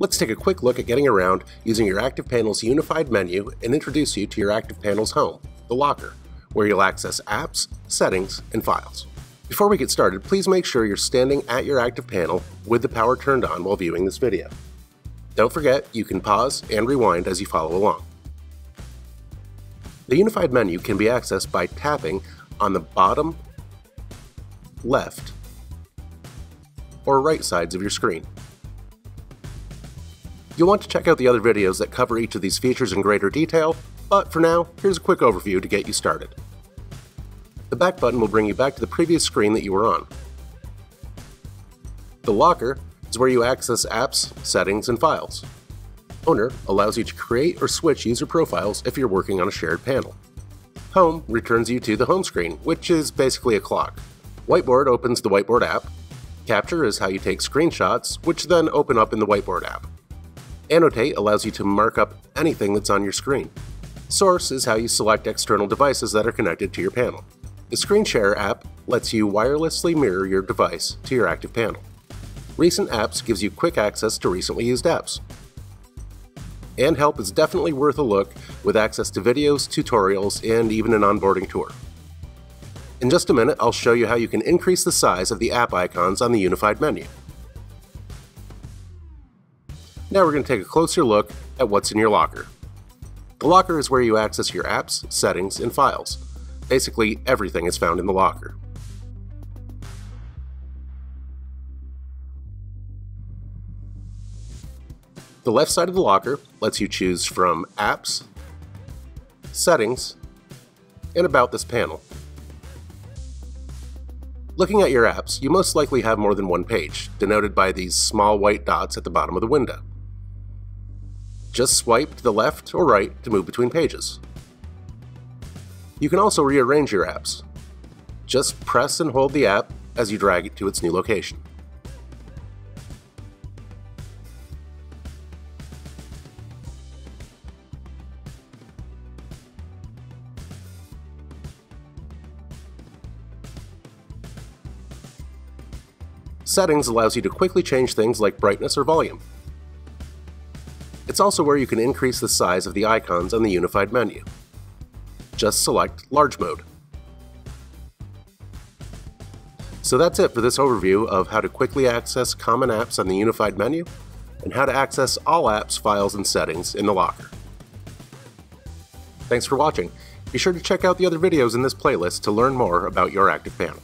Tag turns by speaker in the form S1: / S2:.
S1: Let's take a quick look at getting around using your ActivPanel's unified menu and introduce you to your ActivPanel's home, the Locker, where you'll access apps, settings, and files. Before we get started, please make sure you're standing at your ActivPanel with the power turned on while viewing this video. Don't forget, you can pause and rewind as you follow along. The unified menu can be accessed by tapping on the bottom, left, or right sides of your screen. You'll want to check out the other videos that cover each of these features in greater detail, but for now, here's a quick overview to get you started. The back button will bring you back to the previous screen that you were on. The locker is where you access apps, settings, and files. Owner allows you to create or switch user profiles if you're working on a shared panel. Home returns you to the home screen, which is basically a clock. Whiteboard opens the Whiteboard app. Capture is how you take screenshots, which then open up in the Whiteboard app. Annotate allows you to mark up anything that's on your screen. Source is how you select external devices that are connected to your panel. The Screen Share app lets you wirelessly mirror your device to your active panel. Recent Apps gives you quick access to recently used apps. And Help is definitely worth a look with access to videos, tutorials, and even an onboarding tour. In just a minute, I'll show you how you can increase the size of the app icons on the unified menu. Now we're going to take a closer look at what's in your locker. The locker is where you access your apps, settings, and files. Basically, everything is found in the locker. The left side of the locker lets you choose from Apps, Settings, and About this panel. Looking at your apps, you most likely have more than one page, denoted by these small white dots at the bottom of the window. Just swipe to the left or right to move between pages. You can also rearrange your apps. Just press and hold the app as you drag it to its new location. Settings allows you to quickly change things like brightness or volume. It's also where you can increase the size of the icons on the unified menu. Just select Large Mode. So that's it for this overview of how to quickly access common apps on the unified menu and how to access all apps, files, and settings in the Locker. Thanks for watching. Be sure to check out the other videos in this playlist to learn more about your ActivPanel.